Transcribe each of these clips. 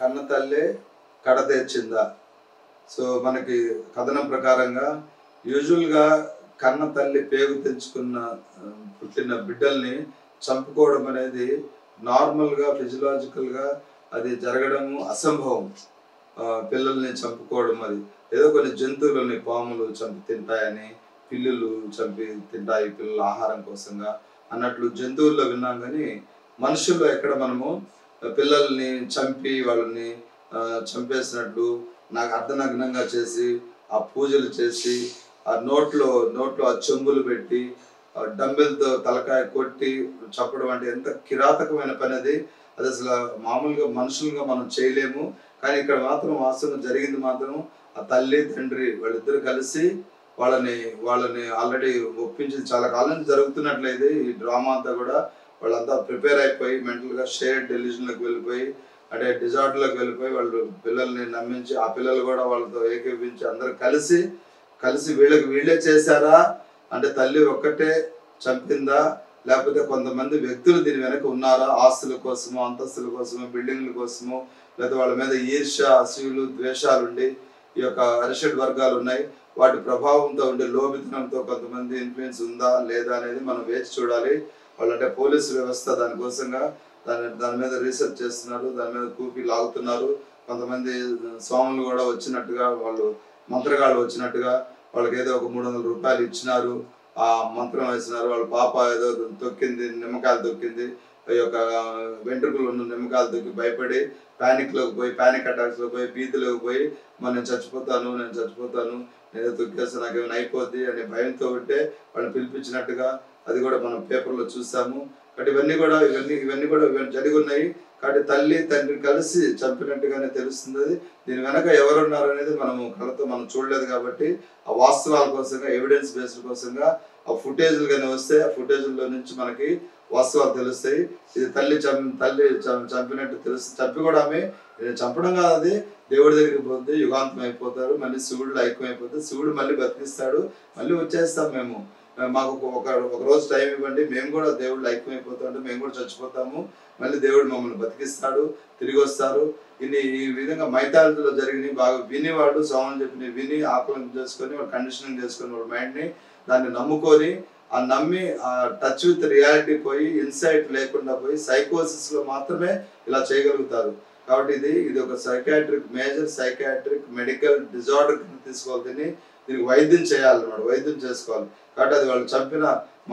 కన్న తల్లే కడ తెచ్చిందా సో మనకి కథనం ప్రకారంగా యూజువల్గా కన్న తల్లి పేగు తెంచుకున్న పుట్టిన బిడ్డల్ని చంపుకోవడం అనేది నార్మల్గా ఫిజియలాజికల్గా అది జరగడము అసంభవం. పిల్లల్ని చంపుకోవడం అది. ఏదో కొన్ని జంతువులని పాములు చంపి తింటాయని పిల్లులు చంపి తింటాయి పిల్లల ఆహారం కోసంగా అన్నట్లు జంతువుల్లో విన్నాం కానీ మనుషుల్లో ఎక్కడ మనము పిల్లల్ని చంపి వాళ్ళని చంపేసినట్లు నాకు అర్ధనగ్నంగా చేసి ఆ పూజలు చేసి ఆ నోట్లో నోట్లో ఆ చెంబులు పెట్టి డంబెల్తో తలకాయ కొట్టి చెప్పడం అంటే ఎంత కిరాతకమైన పని అది అది అసలు మామూలుగా మనుషులుగా మనం చేయలేము. కానీ ఇక్కడ మాత్రం వాస్తవం జరిగింది మాత్రం ఆ తల్లి తండ్రి వాళ్ళిద్దరు కలిసి వాళ్ళని వాళ్ళని ఆల్రెడీ ఒప్పించి చాలా కాలం జరుగుతున్నట్లయితే ఈ డ్రామా అంతా కూడా వాళ్ళంతా ప్రిపేర్ అయిపోయి మెంటల్గా షేర్ డెలిజన్లకు వెళ్ళిపోయి అంటే డిజార్డర్లోకి వెళ్ళిపోయి వాళ్ళు పిల్లల్ని నమ్మించి ఆ పిల్లలు కూడా వాళ్ళతో ఏకీపించి అందరు కలిసి కలిసి వీళ్ళకి వీళ్ళే చేశారా? అంటే తల్లి ఒక్కటే చంపిందా? లేకపోతే కొంతమంది వ్యక్తులు దీని వెనక ఉన్నారా? ఆస్తుల కోసము అంతస్తుల కోసము బిల్డింగ్ల కోసము లేదా వాళ్ళ మీద ఈర్ష అసూయులు ద్వేషాలు ఉండి ఈ యొక్క అరిషడ్ వర్గాలు ఉన్నాయి వాటి ప్రభావంతో ఉండే లోభితనంతో కొంతమంది ఇన్ఫ్లుయెన్స్ ఉందా లేదా అనేది మనం వేచి చూడాలి. వాళ్ళంటే పోలీసు వ్యవస్థ దానికోసంగా దాని దాని మీద రీసెర్చ్ చేస్తున్నారు దాని మీద కూపి లాగుతున్నారు. కొంతమంది స్వాములు కూడా వచ్చినట్టుగా వాళ్ళు మంత్రగాళ్ళు వచ్చినట్టుగా వాళ్ళకి ఏదో ఒక మూడు వందల రూపాయలు ఇచ్చినారు. ఆ మంత్రం వేసినారు. వాళ్ళ పాప ఏదో తొక్కింది నిమ్మకాయలు తొక్కింది. ఈ యొక్క వెంట్రుకలు ఉన్న నిమ్మకాయలు తొక్కి భయపడి ప్యానిక్లోకి పోయి ప్యానిక్ అటాక్స్లో పోయి భీతిలోకి పోయి మరి నేను చచ్చిపోతాను నేను చచ్చిపోతాను నేను తొక్కేస్తే నాకు ఏమైనా అయిపోద్ది అనే భయంతో ఉంటే వాళ్ళని పిలిపించినట్టుగా అది కూడా మనం పేపర్లో చూసాము. కాబట్టి ఇవన్నీ కూడా ఇవన్నీ ఇవన్నీ కూడా ఇవన్నీ జరిగి ఉన్నాయి కాబట్టి తల్లి తండ్రి కలిసి చంపినట్టుగానే తెలుస్తుంది దీని వెనక ఎవరు ఉన్నారు అనేది మనము కళ్ళతో మనం చూడలేదు కాబట్టి ఆ వాస్తవాల కోసంగా ఎవిడెన్స్ బేస్డ్ కోసంగా ఆ ఫుటేజ్లు కానీ వస్తే ఆ ఫుటేజ్లో నుంచి మనకి వాస్తవాలు తెలుస్తాయి. ఇది తల్లి చం తల్లి చంపినట్టు తెలుస్తుంది చంపి కూడా ఆమె చంపడం కాదు అది. దేవుడి దగ్గరికి పోతే యుగాంతం అయిపోతారు. మళ్ళీ శివుడు ఐక్యం అయిపోతే శివుడు మళ్ళీ బతికిస్తాడు. మళ్ళీ వచ్చేస్తాం మేము. మాకు ఒక ఒక- రోజు టైం ఇవ్వండి. మేము కూడా దేవుడు ఐక్యం అయిపోతాడు మేము కూడా చచ్చిపోతాము. మళ్ళీ దేవుడు మమ్మల్ని బతికిస్తాడు తిరిగి వస్తారు. ఇన్ని ఈ విధంగా మైథాలజీలో జరిగిన బాగా విని వాళ్ళు స్వామి చెప్పిన విని ఆకలం చేసుకొని వాళ్ళు కండిషనింగ్ చేసుకొని వాళ్ళ మైండ్ని దాన్ని నమ్ముకొని ఆ నమ్మి ఆ టచ్ విత్ రియాలిటీ పోయి ఇన్సైట్ లేకుండా పోయి సైకోసిస్లో మాత్రమే ఇలా చేయగలుగుతారు. కాబట్టి ఇది ఇది ఒక psychiatric major psychiatric medical disorder కింద తీసుకోవాలి దీన్ని. దీనికి వైద్యం చేయాలన్నమాట వైద్యం చేసుకోవాలి. కాబట్టి అది వాళ్ళు చంపిన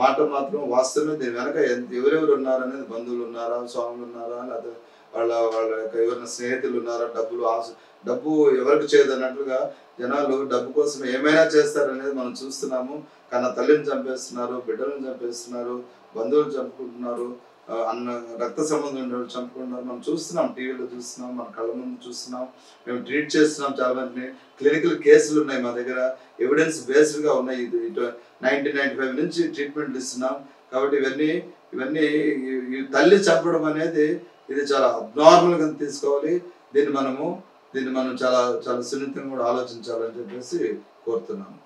మాట మాత్రం వాస్తవమే. దీని వెనక ఎవరెవరు ఉన్నారనేది బంధువులు ఉన్నారా స్వాములు ఉన్నారా లేదా వాళ్ళ వాళ్ళ యొక్క ఎవరైనా స్నేహితులు ఉన్నారా డబ్బులు ఆశ డబ్బు ఎవరికి చేయదన్నట్లుగా జనాలు డబ్బు కోసం ఏమైనా చేస్తారనేది మనం చూస్తున్నాము. కానీ తల్లిని చంపేస్తున్నారు బిడ్డలను చంపేస్తున్నారు బంధువులు చంపుకుంటున్నారు అన్న రక్త సంబంధం చంపుకుంటున్నారు మనం చూస్తున్నాం టీవీలో చూస్తున్నాం మన కళ్ళ ముందు చూస్తున్నాం. మేము ట్రీట్ చేస్తున్నాం చాలా మందిని. క్లినికల్ కేసులు ఉన్నాయి మా దగ్గర. ఎవిడెన్స్ బేస్డ్గా ఉన్నాయి. ఇది నైన్టీన్ నైన్టీ ఫైవ్ నుంచి ట్రీట్మెంట్లు ఇస్తున్నాం. కాబట్టి ఇవన్నీ ఇవన్నీ తల్లి చంపడం అనేది ఇది చాలా అబ్నార్మల్గా తీసుకోవాలి. దీన్ని మనము దీన్ని మనం చాలా చాలా సున్నితంగా కూడా ఆలోచించాలని చెప్పేసి కోరుతున్నాము